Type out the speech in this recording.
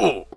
cool.